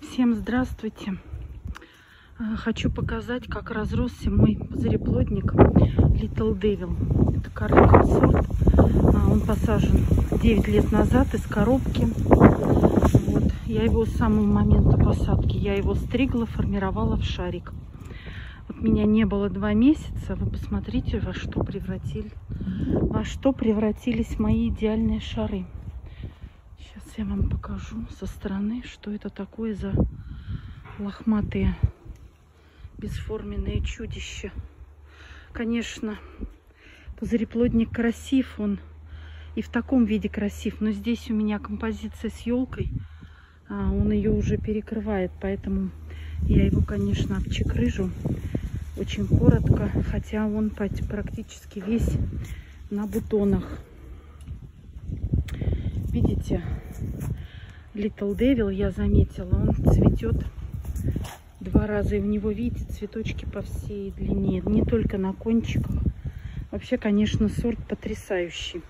Всем здравствуйте! Э, Хочу показать, как разросся мой позареплодник Little Devil. Это карликовый сорт. А, Он посажен 9 лет назад из коробки. Вот. Я его с самого момента посадки, я его стригла, формировала в шарик. Вот меня не было два месяца. Вы посмотрите, во что превратили, во что превратились мои идеальные шары. Сейчас я вам покажу со стороны, что это такое за лохматые бесформенные чудища. Конечно, позареплодник красив, он и в таком виде красив, но здесь у меня композиция с елкой, а он ее уже перекрывает, поэтому я его, конечно, обчекрыжу очень коротко, хотя он практически весь на бутонах. Видите, Little Devil я заметила, он цветет два раза. И в него, видите, цветочки по всей длине, не только на кончиках. Вообще, конечно, сорт потрясающий.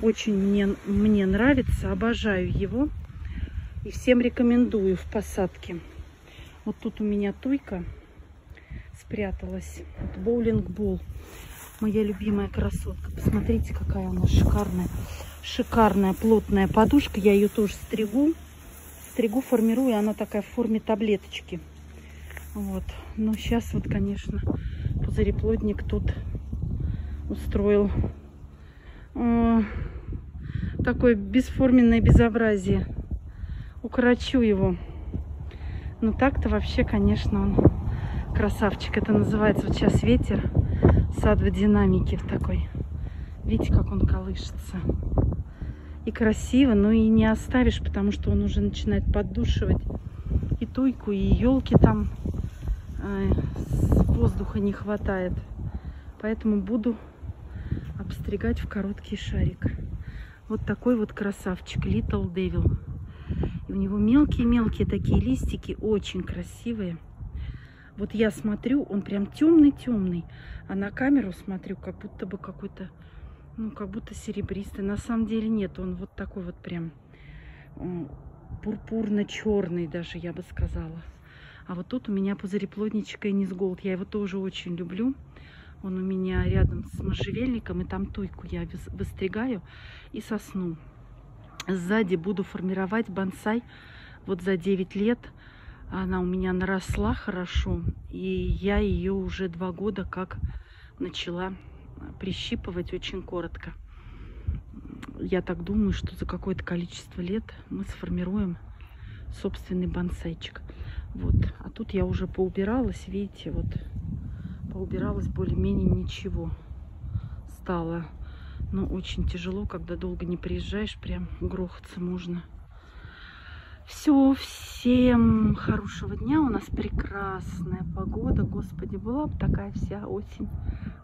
Очень мне, мне нравится, обожаю его. И всем рекомендую в посадке. Вот тут у меня туйка спряталась. Вот боулинг-бол. Моя любимая красотка. Посмотрите, какая она шикарная. Шикарная плотная подушка. Я ее тоже стригу. Стригу, формирую. Она такая в форме таблеточки. Вот. Но сейчас вот, конечно, позареплодник тут устроил э, такое бесформенное безобразие. Укорочу его. Но так-то вообще, конечно, он красавчик. Это называется вот сейчас ветер. Сад в динамике в такой. Видите, как он колышется. И красиво, но и не оставишь, потому что он уже начинает поддушивать и туйку, и елки там воздуха не хватает. Поэтому буду обстригать в короткий шарик. Вот такой вот красавчик, Little Devil. И у него мелкие-мелкие такие листики, очень красивые. Вот я смотрю, он прям темный-темный, а на камеру смотрю, как будто бы какой-то, ну, как будто серебристый. На самом деле нет, он вот такой вот прям пурпурно-черный даже, я бы сказала. А вот тут у меня пузыреплодничка и низголд. Я его тоже очень люблю. Он у меня рядом с можжевельником, и там туйку я выстригаю и сосну. Сзади буду формировать бонсай вот за 9 лет. Она у меня наросла хорошо, и я ее уже два года как начала прищипывать очень коротко. Я так думаю, что за какое-то количество лет мы сформируем собственный бонсайчик. Вот. А тут я уже поубиралась, видите, вот поубиралась более-менее ничего стало. Но очень тяжело, когда долго не приезжаешь, прям грохаться можно. Все, всем хорошего дня. У нас прекрасная погода. Господи, была бы такая вся осень.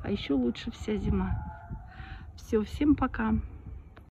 А еще лучше вся зима. Все, всем пока.